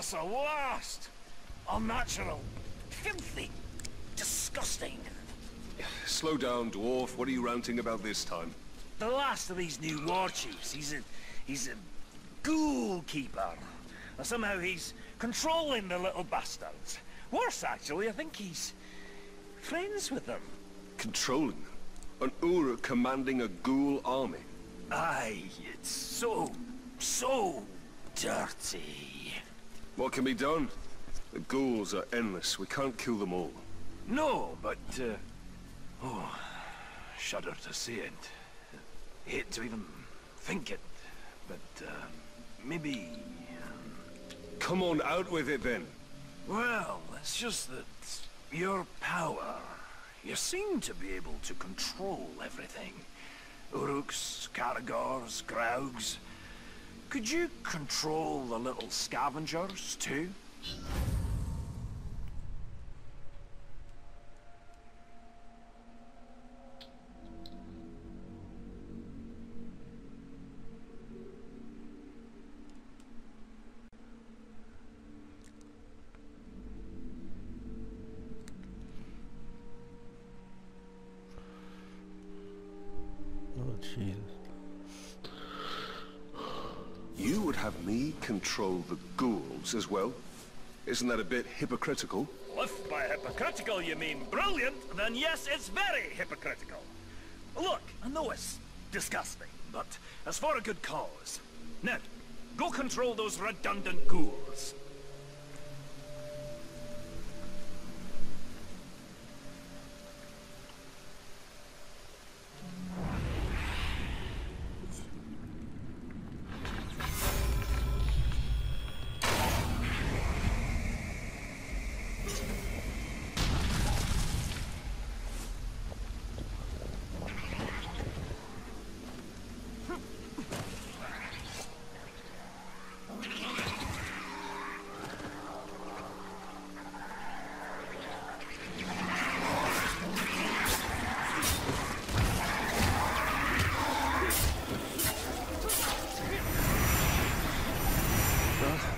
That's the worst. Unnatural. Filthy. Disgusting. Slow down, dwarf. What are you ranting about this time? The last of these new war chiefs. He's a... he's a... ghoul keeper. Somehow he's controlling the little bastards. Worse, actually, I think he's... friends with them. Controlling? Them? An Uruk commanding a ghoul army? Aye, it's so... so... dirty. What can be done? The ghouls are endless. We can't kill them all. No, but, uh... Oh, shudder to say it. Hate to even think it, but, uh, maybe... Um... Come on, out with it then. Well, it's just that your power, you seem to be able to control everything. Uruks, Caragors, Graugs. Could you control the little scavengers, too? Oh. Would have me control the ghouls as well? Isn't that a bit hypocritical? If by hypocritical you mean brilliant, then yes, it's very hypocritical. Look, I know it's disgusting, but it's for a good cause. Now, go control those redundant ghouls.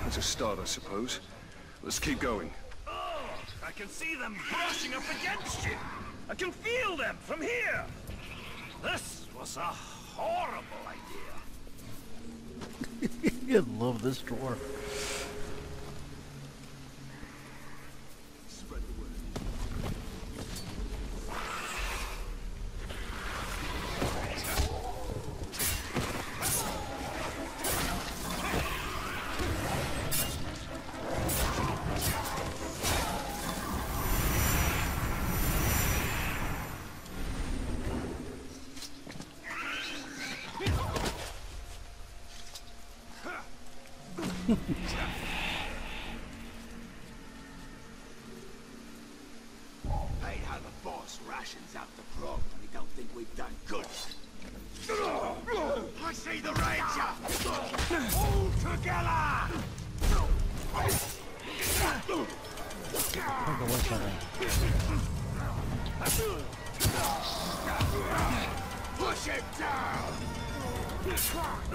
That's a start, I suppose. Let's keep going. Oh, I can see them brushing up against you. I can feel them from here. This was a horrible idea. you love this dwarf. The rations out the when he don't think we've done good. I see the ranger! All together! Away from him. Push him down! Stop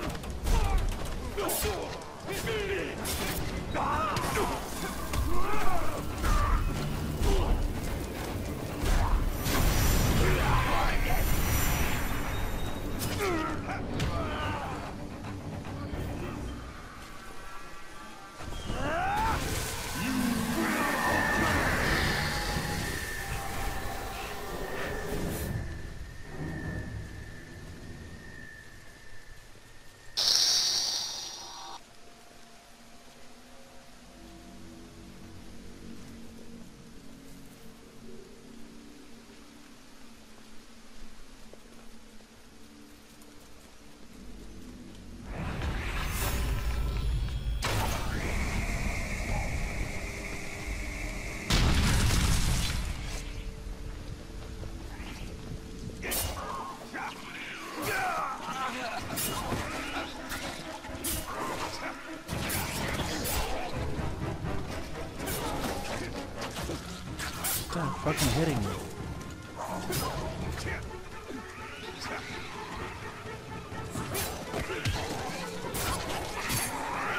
fucking hitting me.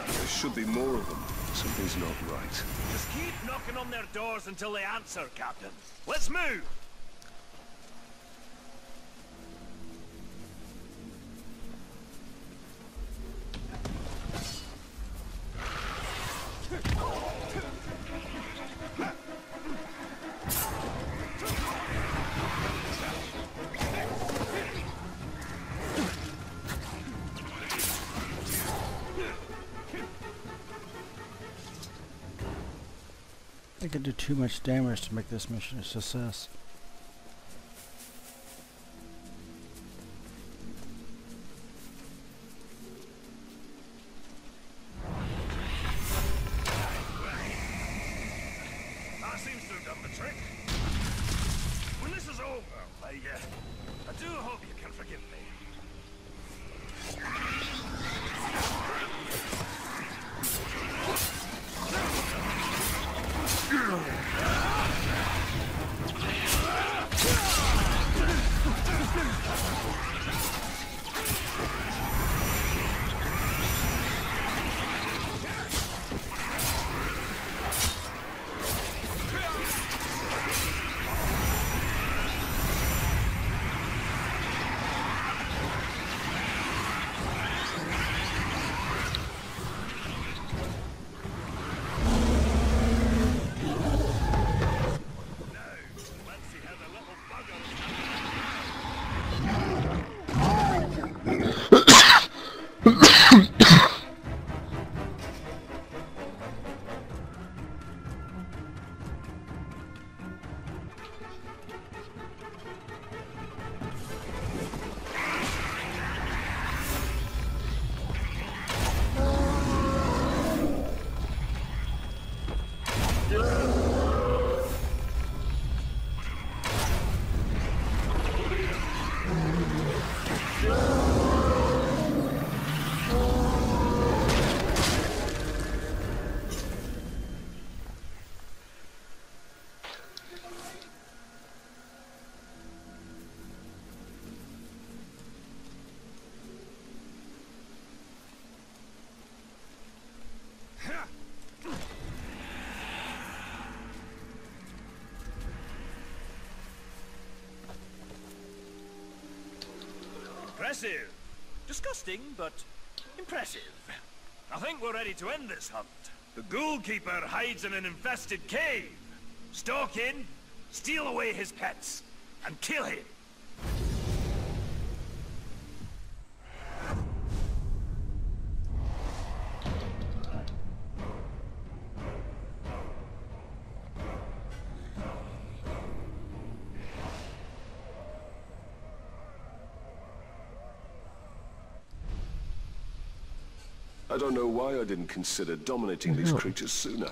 There should be more of them. Something's not right. Just keep knocking on their doors until they answer, Captain. Let's move! I could do too much damage to make this mission a success. Impressive. Disgusting, but impressive. I think we're ready to end this hunt. The Ghoul Keeper hides in an infested cave. Stalk in, steal away his pets, and kill him. I don't know why I didn't consider dominating these creatures sooner.